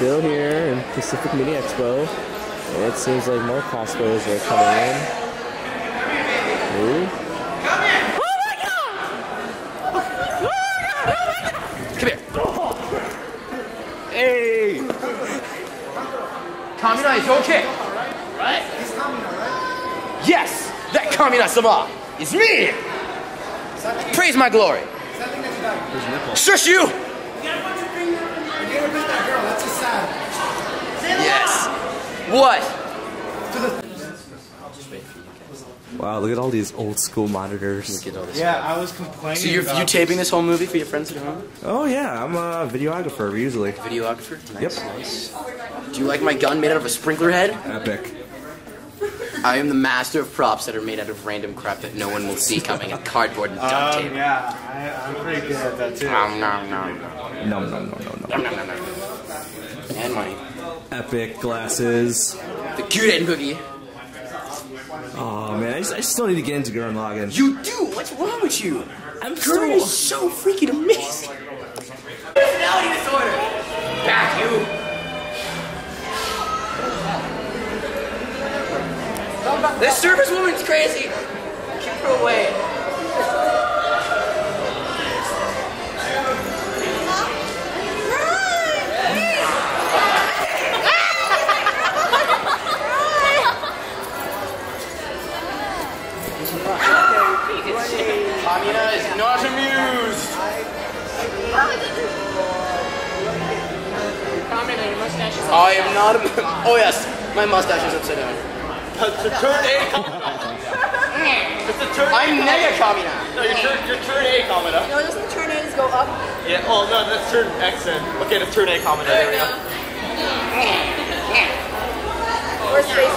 still here in Pacific Media Expo. It seems like more cosplayers are coming in. Ooh. Come here. Hey. Kamina is okay. Right? It's Kamina, right? Yes, that Kamina sama is me. Praise my glory. Shush you. Yes. What? Wow, look at all these old school monitors. Yeah, I was complaining. So you're you taping this whole movie for your friends at home? Oh yeah, I'm a videographer usually. Videographer. Nice, Yep. nice. Do you like my gun made out of a sprinkler head? Epic. I am the master of props that are made out of random crap that no one will see coming in cardboard and duct Um, tape. yeah, I, I'm pretty good at that too. Nom, nom, nom. No, no, no, no, no. Nom, nom, nom, nom. And money. Epic glasses. The cute and cookie. Oh man, I, just, I still need to get into Gurren Lagann. You do? What's wrong with you? I'm Gurren is so freaking amazing. Personality disorder. Service woman's crazy. Keep her away. Amina is not amused. I am not. Am- oh yes, my mustache is upside down. It's a turn A. it's a turn I'm Nega Kamina. No, your turn, your turn A Kamina. No, doesn't the turn A's go up? Yeah. Oh no, that's turn X then. Okay, that's turn A Kamina. There we go. Or space?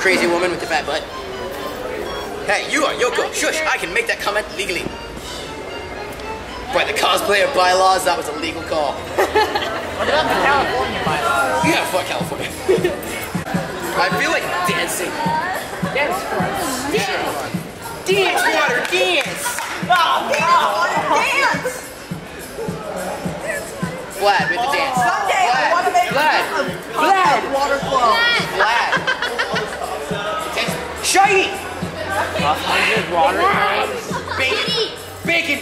Crazy woman with the fat butt. Hey, you are Yoko. Shush, I can make that comment legally. By the cosplayer bylaws, that was a legal call. What about the California bylaws? Yeah, fuck California. I feel like dancing. Dance first. Dance, water, dance! Oh, dance! Vlad with the dance. Someday I want 100 water pounds? Bacon! Bacon!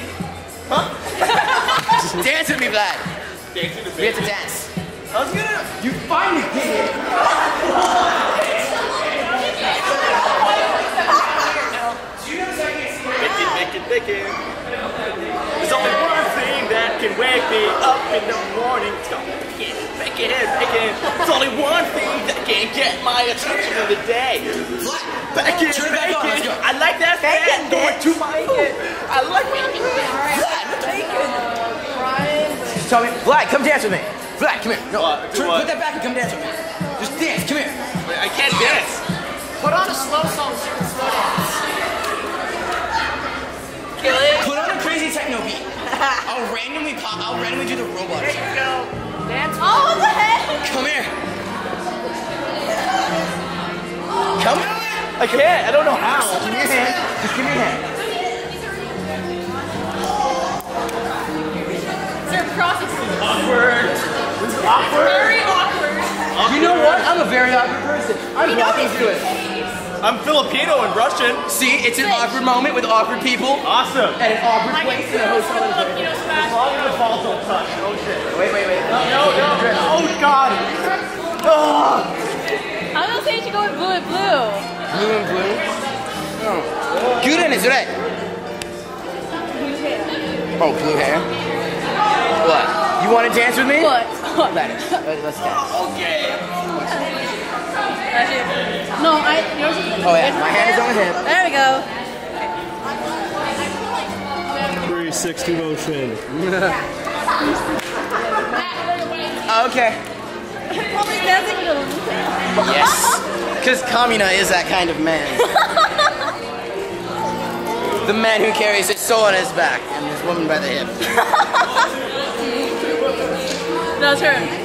Huh? dance with me, Vlad! We have to dance. I was gonna... You finally did it! Bacon, bacon, bacon. There's only one thing that can wake me up in the morning. It's bacon, bacon, bacon. There's only one thing that can get my attention in the day. Flat, bacon, bacon. Come dance with me. Vlad, come here. No, What? Turn, what? put that back and come dance with me. Just dance. Come here. I can't dance. Put on a slow song so you can slow dance. Put on a crazy techno beat. I'll randomly pop. I'll randomly do the robot. There you go. Dance. Oh, what the heck? Come here. Come here. I can't. I don't know how. Give me your hand. Just give me your hand. Is there a process? Awkward. This is awkward. Very awkward. You know what? I'm a very awkward person. I'm walking through it. I'm Filipino and Russian. See, it's an awkward moment with awkward people Awesome. at an awkward place in a hotel. Filipino As long as the balls don't touch. Oh shit. Wait, wait, wait. No, no. Oh, oh god. Oh. I was gonna say you should go with blue and blue. Blue and blue. Oh. Gurren is red. Oh, blue hair. What? You want to dance with me? What? Let us. Let's dance. Okay. No, I. Yours is Oh yeah, my hand is on the hip. There we go. 360 motion. Okay. Probably dancing with a Yes. Because Kamina is that kind of man. the man who carries his soul on his back and his woman by the hip. No, turn.